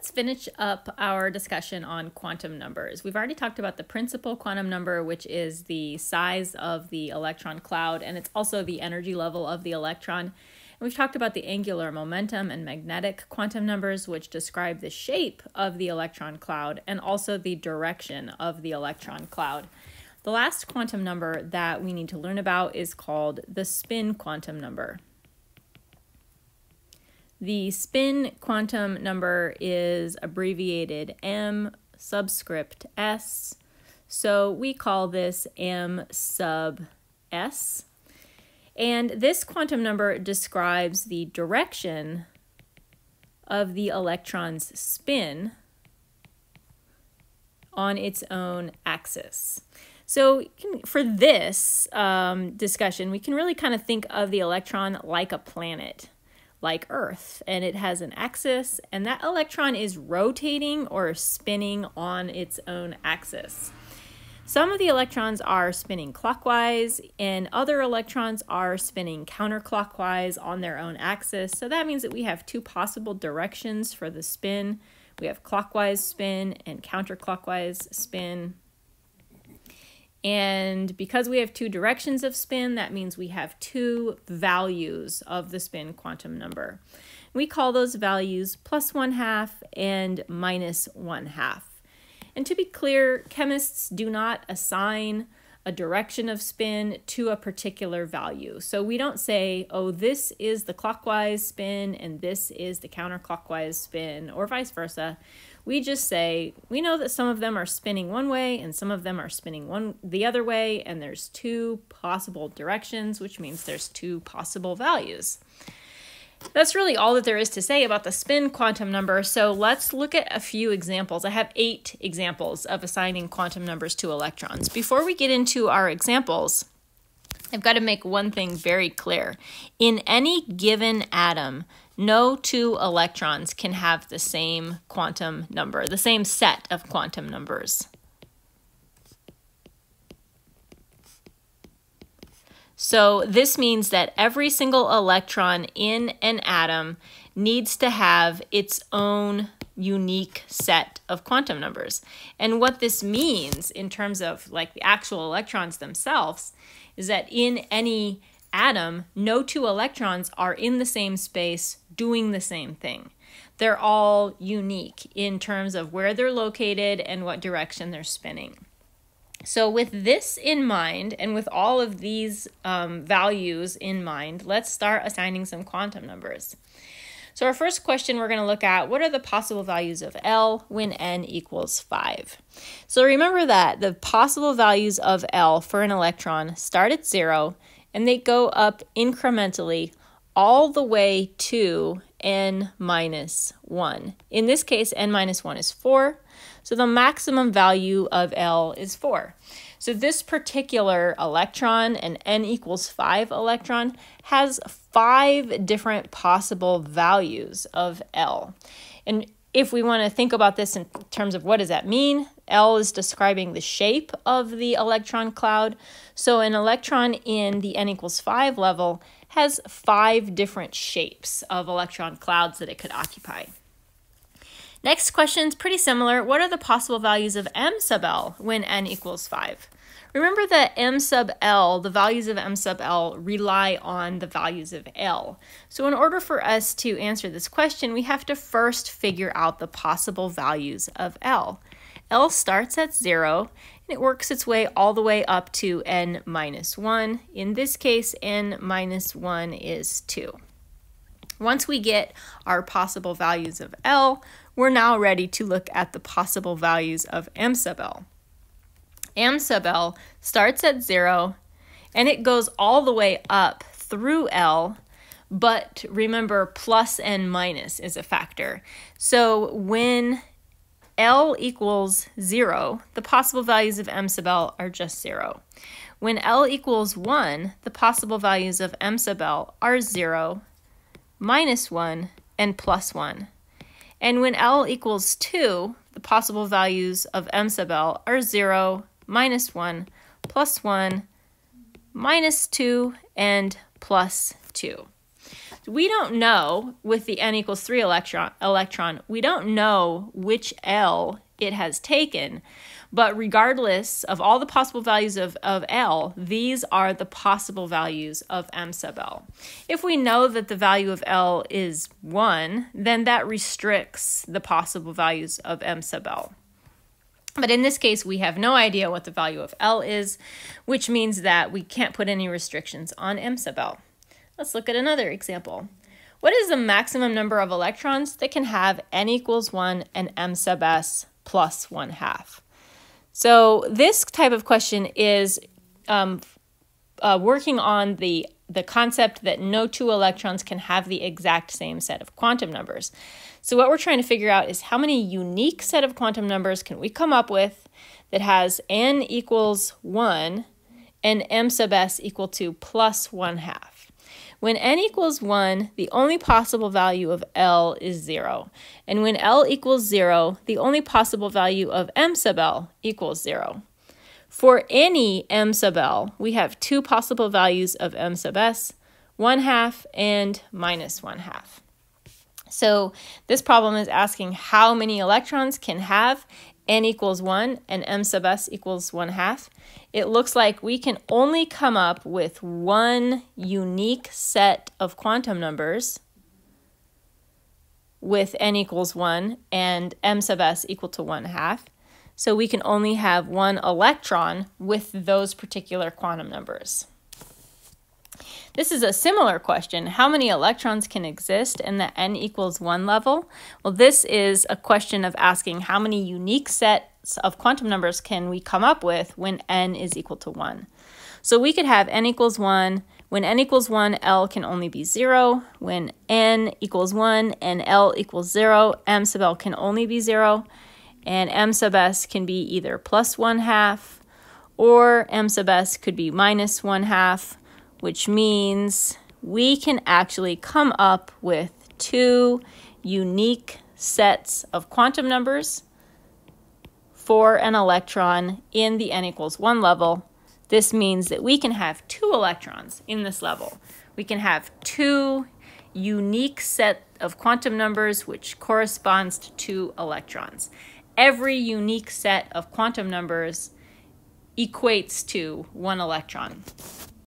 let's finish up our discussion on quantum numbers. We've already talked about the principal quantum number, which is the size of the electron cloud, and it's also the energy level of the electron. And we've talked about the angular momentum and magnetic quantum numbers, which describe the shape of the electron cloud and also the direction of the electron cloud. The last quantum number that we need to learn about is called the spin quantum number. The spin quantum number is abbreviated m subscript s. So we call this m sub s. And this quantum number describes the direction of the electron's spin on its own axis. So for this um, discussion, we can really kind of think of the electron like a planet like Earth, and it has an axis, and that electron is rotating or spinning on its own axis. Some of the electrons are spinning clockwise, and other electrons are spinning counterclockwise on their own axis. So that means that we have two possible directions for the spin. We have clockwise spin and counterclockwise spin. And because we have two directions of spin, that means we have two values of the spin quantum number. We call those values plus one half and minus one half. And to be clear, chemists do not assign a direction of spin to a particular value. So we don't say, oh, this is the clockwise spin and this is the counterclockwise spin, or vice versa. We just say, we know that some of them are spinning one way and some of them are spinning one the other way, and there's two possible directions, which means there's two possible values. That's really all that there is to say about the spin quantum number. So let's look at a few examples. I have eight examples of assigning quantum numbers to electrons. Before we get into our examples, I've got to make one thing very clear. In any given atom, no two electrons can have the same quantum number, the same set of quantum numbers. So this means that every single electron in an atom needs to have its own unique set of quantum numbers. And what this means in terms of like the actual electrons themselves is that in any atom, no two electrons are in the same space doing the same thing. They're all unique in terms of where they're located and what direction they're spinning. So, with this in mind, and with all of these um, values in mind, let's start assigning some quantum numbers. So, our first question we're going to look at what are the possible values of L when n equals 5? So, remember that the possible values of L for an electron start at 0 and they go up incrementally all the way to n minus 1. In this case, n minus 1 is 4, so the maximum value of L is 4. So this particular electron, an n equals 5 electron, has five different possible values of L. And if we want to think about this in terms of what does that mean, L is describing the shape of the electron cloud. So an electron in the n equals 5 level has five different shapes of electron clouds that it could occupy. Next question is pretty similar. What are the possible values of m sub L when n equals 5? Remember that m sub L, the values of m sub L rely on the values of L. So in order for us to answer this question, we have to first figure out the possible values of L. L starts at 0 and it works its way all the way up to n minus 1. In this case, n minus 1 is 2. Once we get our possible values of L, we're now ready to look at the possible values of m sub L. m sub L starts at 0 and it goes all the way up through L but remember plus and minus is a factor. So when L equals 0, the possible values of m sub L are just 0. When L equals 1, the possible values of m sub L are 0, minus 1, and plus 1. And when L equals 2, the possible values of m sub L are 0, minus 1, plus 1, minus 2, and plus 2. We don't know with the n equals 3 electron, electron, we don't know which L it has taken. But regardless of all the possible values of, of L, these are the possible values of M sub L. If we know that the value of L is 1, then that restricts the possible values of M sub L. But in this case, we have no idea what the value of L is, which means that we can't put any restrictions on M sub L. Let's look at another example. What is the maximum number of electrons that can have n equals 1 and m sub s plus 1 half? So this type of question is um, uh, working on the the concept that no two electrons can have the exact same set of quantum numbers. So what we're trying to figure out is how many unique set of quantum numbers can we come up with that has n equals 1 and m sub s equal to plus 1 half. When n equals 1, the only possible value of L is 0. And when L equals 0, the only possible value of m sub L equals 0. For any m sub L, we have two possible values of m sub s, 1 half and minus 1 half. So this problem is asking how many electrons can have n equals 1 and m sub s equals 1 half. It looks like we can only come up with one unique set of quantum numbers with n equals 1 and m sub s equal to 1 half. So we can only have one electron with those particular quantum numbers. This is a similar question. How many electrons can exist in the n equals 1 level? Well, this is a question of asking how many unique sets of quantum numbers can we come up with when n is equal to 1. So we could have n equals 1. When n equals 1, L can only be 0. When n equals 1 and L equals 0, m sub L can only be 0 and m sub s can be either plus 1 half or m sub s could be minus 1 half, which means we can actually come up with two unique sets of quantum numbers for an electron in the n equals 1 level. This means that we can have two electrons in this level. We can have two unique set of quantum numbers which corresponds to two electrons every unique set of quantum numbers equates to one electron.